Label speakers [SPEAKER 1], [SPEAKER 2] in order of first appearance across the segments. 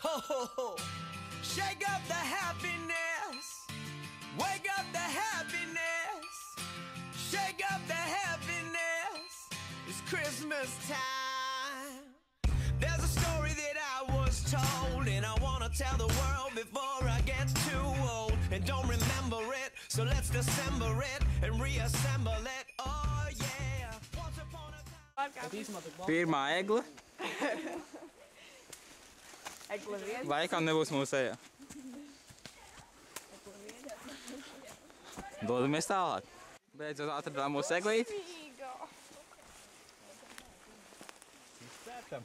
[SPEAKER 1] Ho, ho, ho. Shake up the happiness. Wake up the happiness. Shake up the happiness. It's Christmas time. There's a story that I was told, and I want to tell the world before I get too old. And don't remember it, so let's dissemble it and reassemble it. Oh, yeah. Once upon a time.
[SPEAKER 2] Bir
[SPEAKER 3] my egla.
[SPEAKER 2] Laikam nebūs mūsējā. Dodamies tālāk. Beidzot atradām mūsu eglīti.
[SPEAKER 1] Sētam.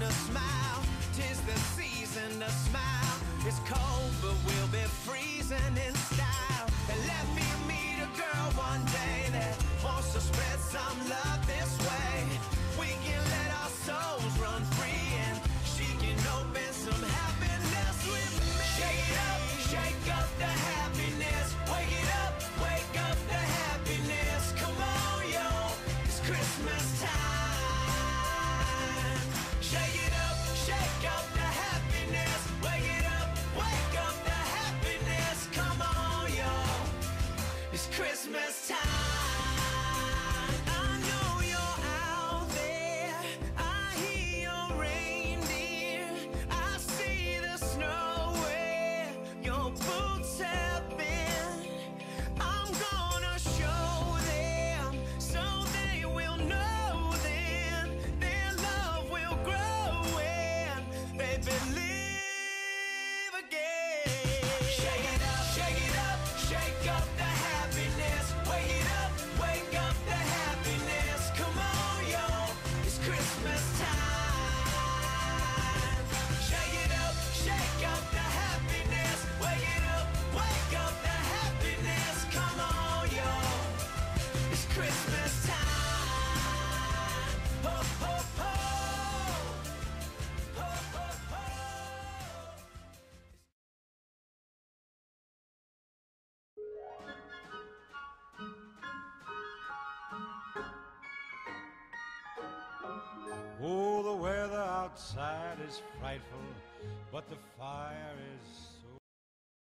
[SPEAKER 1] to smile. Tis the season to smile. It's cold, but we'll be freezing in style. And let me meet a girl one day that wants to spread some love.
[SPEAKER 4] Oh, the weather outside is frightful, but the fire is